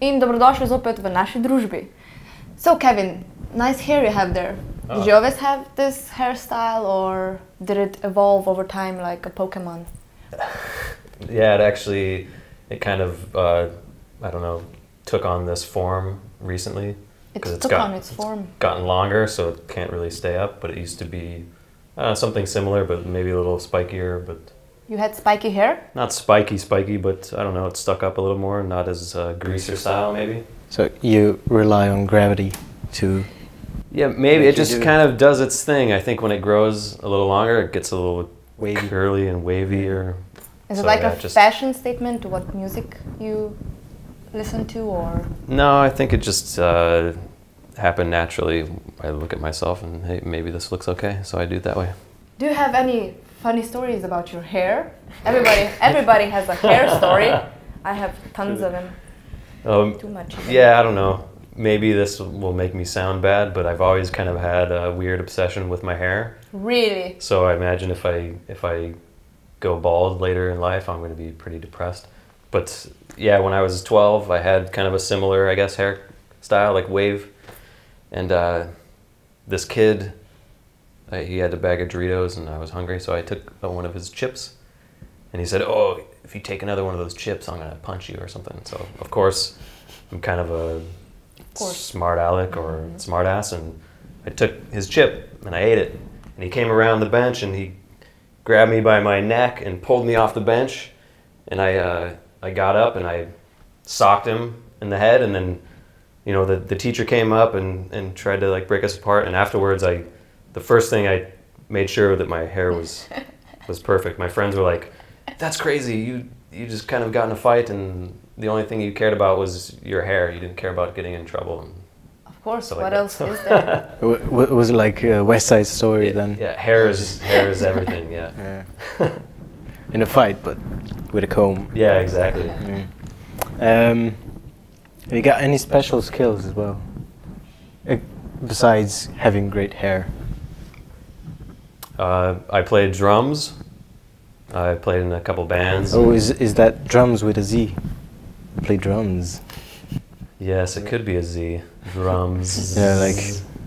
in dobrodošli zopet v naši družbi. So, Kevin, nice hair you have there. Oh. Did you always have this hairstyle or did it evolve over time like a Pokemon? Yeah, it actually, it kind of, uh, I don't know, took on this form recently. It 'Cause it's took got- on its form. Gotten longer, so it can't really stay up. But it used to be uh, something similar, but maybe a little spikier. But You had spiky hair? not spiky, spiky, but I don't know. It stuck up a little more, not as uh, greaser style, maybe. So you rely on gravity to. Yeah, maybe it just do. kind of does its thing. I think when it grows a little longer, it gets a little Wavy. curly and wavier. Is So, it like yeah, a just- fashion statement to what music you listen to or No, I think it just uh, happened naturally. I look at myself and hey, maybe this looks okay, so I do it that way. do you have any funny stories about your hair? Everybody everybody has a hair story. I have tons of them. Um, Too much. yeah, I don't know. Maybe this will make me sound bad, but I've always kind of had a weird obsession with my hair. Really? So I imagine if I if I go bald later in life, I'm going to be pretty depressed. But yeah, when I was 12, I had kind of a similar, I guess, hairstyle, like wave. And uh, this kid, uh, he had a bag of Doritos, and I was hungry, so I took uh, one of his chips. And he said, "Oh, if you take another one of those chips, I'm gonna punch you or something." So of course, I'm kind of a course. smart aleck or smart ass, and I took his chip and I ate it. And he came around the bench and he grabbed me by my neck and pulled me off the bench. And I, uh, I got up and I socked him in the head. And then, you know, the, the teacher came up and, and tried to like break us apart. And afterwards, I, the first thing I made sure that my hair was, was perfect. My friends were like, "That's crazy! You, you just kind of got in a fight, and the only thing you cared about was your hair. You didn't care about getting in trouble." And Of course. So what like else that. is there? W- w- was it like a West Side Story yeah, then? yeah, hair is hair is everything. Yeah, Yeah. In a fight, but with a comb. yeah, exactly. Yeah. Um, have you got any special skills as well? Uh, besides having great hair. Uh, I played drums. I played in a couple bands. Oh, is is that drums with a Z? Play drums. Yes, it could be a Z. Drums. Yeah, like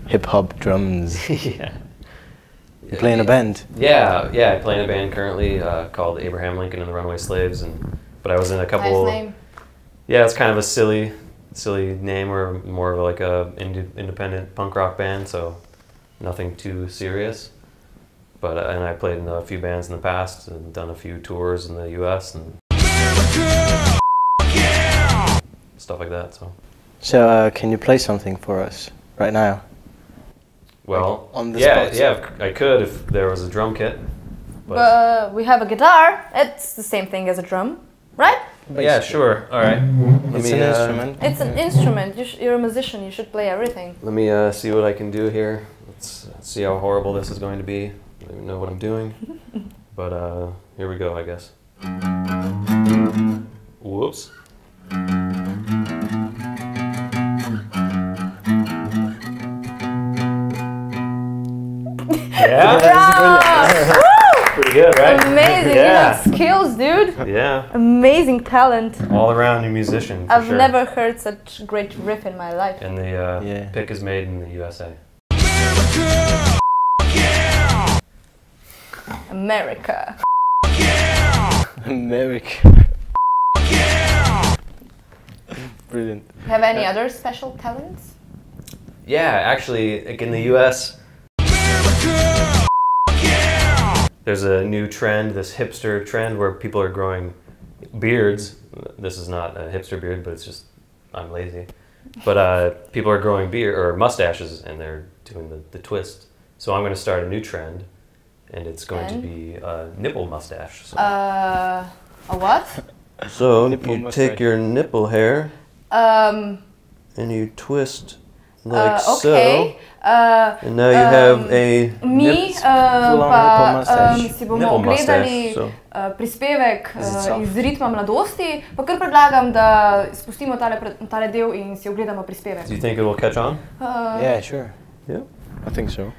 hip hop drums. yeah. You play in a band. Yeah, yeah. I play in a band currently uh, called Abraham Lincoln and the Runaway Slaves, and but I was in a couple. nice name. Yeah, it's kind of a silly, silly name, or more of like a inde- independent punk rock band, so nothing too serious. But uh, and I played in a few bands in the past and done a few tours in the U.S. and stuff like that. So So, uh, can you play something for us right now? well, on the yeah, spot. yeah, I could if there was a drum kit. But, But we have a guitar. It's the same thing as a drum, right? yeah, sure. All right. Let It's me, an uh, instrument. It's an instrument. You sh- you're a musician. You should play everything. Let me uh, see what I can do here. Let's see how horrible this is going to be. I don't even know what I'm doing. but uh, here we go, I guess. Whoops. yeah? Pretty good, right? Amazing. yeah. You have skills, dude. Yeah. Amazing talent. All around a musician. For I've sure. never heard such great riff in my life. And the uh, Yeah. pick is made in the USA. America. America. Brilliant. Have any other special talents? Yeah, actually, like in the U.S., there's a new trend, this hipster trend, where people are growing beards. This is not a hipster beard, but it's just I'm lazy. But uh, people are growing beard or mustaches, and they're doing the, the twist. So I'm going to start a new trend, and it's going And? to be a nipple mustache. So, Uh, a what? so nipple you mustache. take your nipple hair Um, and you twist like uh, okay. Uh, and now you um, have a Mi uh, pa um, si bomo ogledali so. uh, prispevek uh, iz ritma mladosti, pa kar predlagam, da spustimo tale, tale del in si ogledamo prispevek. Do you think it will catch on? Uh, Yeah, sure. Yeah. I think so.